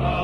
Lord.